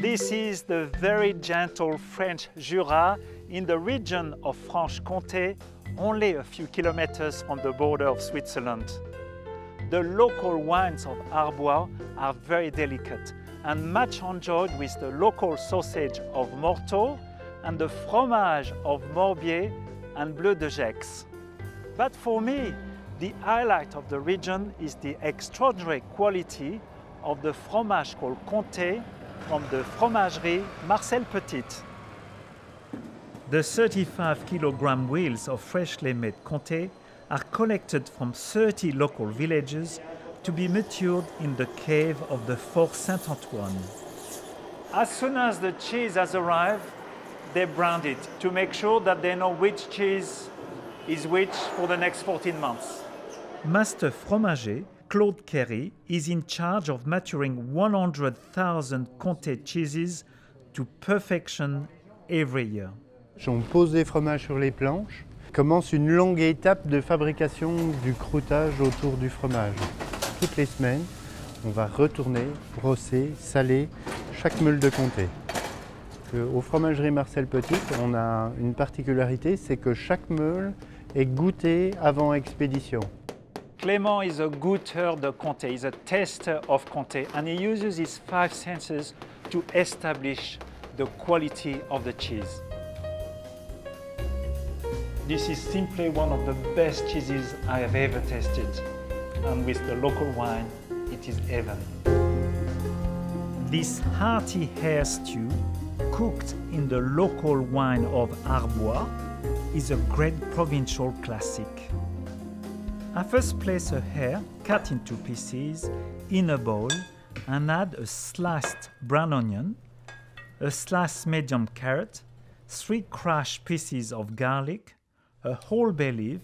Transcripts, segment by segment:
This is the very gentle French Jura in the region of Franche-Comté, only a few kilometers from the border of Switzerland. The local wines of Arbois are very delicate and much enjoyed with the local sausage of Morteau and the fromage of Morbier and Bleu de Gex. But for me, the highlight of the region is the extraordinary quality of the fromage called Comté from the Fromagerie Marcel Petit. The 35 kilogram wheels of freshly made Comté are collected from 30 local villages to be matured in the cave of the Fort Saint-Antoine. As soon as the cheese has arrived, they brand it to make sure that they know which cheese is which for the next 14 months. Master fromager Claude Kerry is in charge of maturing 100,000 Comté cheeses to perfection every year. On pose les fromages sur les planches. Commence une longue étape de fabrication du croûtage autour du fromage. Toutes les semaines, on va retourner, brosser, saler chaque meule de comté. Au fromagerie Marcel Petit, on a une particularité, c'est que chaque meule est goûtée avant expédition. Clément is a goûteur de Comté, he's a tester of Comté, and he uses his five senses to establish the quality of the cheese. This is simply one of the best cheeses I have ever tasted, and with the local wine, it is heaven. This hearty hare stew, cooked in the local wine of Arbois, is a great provincial classic. I first place a hare cut into pieces in a bowl and add a sliced brown onion, a sliced medium carrot, three crushed pieces of garlic, a whole bay leaf,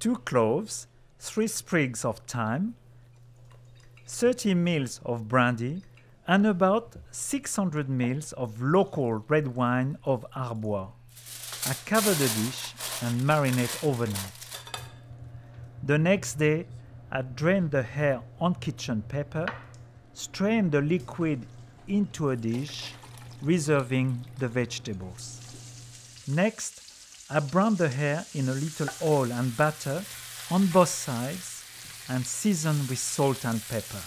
two cloves, three sprigs of thyme, 30 ml of brandy, and about 600 ml of local red wine of Arbois. I cover the dish and marinate overnight. The next day, I drain the hare on kitchen paper, strain the liquid into a dish, reserving the vegetables. Next, I brown the hare in a little oil and butter on both sides and season with salt and pepper.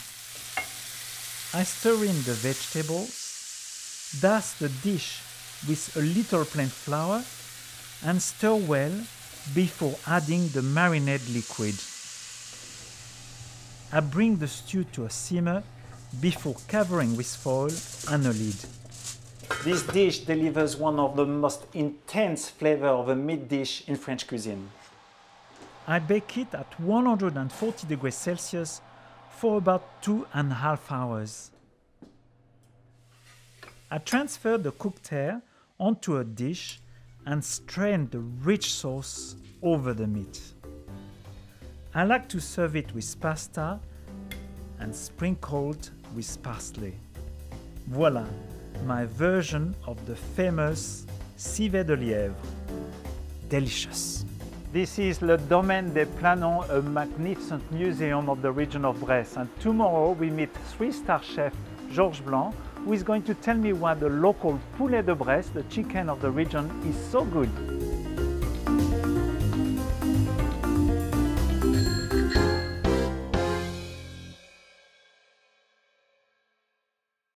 I stir in the vegetables, dust the dish with a little plain flour, and stir well before adding the marinade liquid. I bring the stew to a simmer before covering with foil and a lid. This dish delivers one of the most intense flavor of a meat dish in French cuisine. I bake it at 140 degrees Celsius for about two and a half hours. I transfer the cooked hare onto a dish and strain the rich sauce over the meat. I like to serve it with pasta and sprinkled with parsley. Voila, my version of the famous civet de lièvre. Delicious. This is Le Domaine des Planons, a magnificent museum of the region of Bresse. And tomorrow we meet three-star chef Georges Blanc, who is going to tell me why the local poulet de Bresse, the chicken of the region, is so good.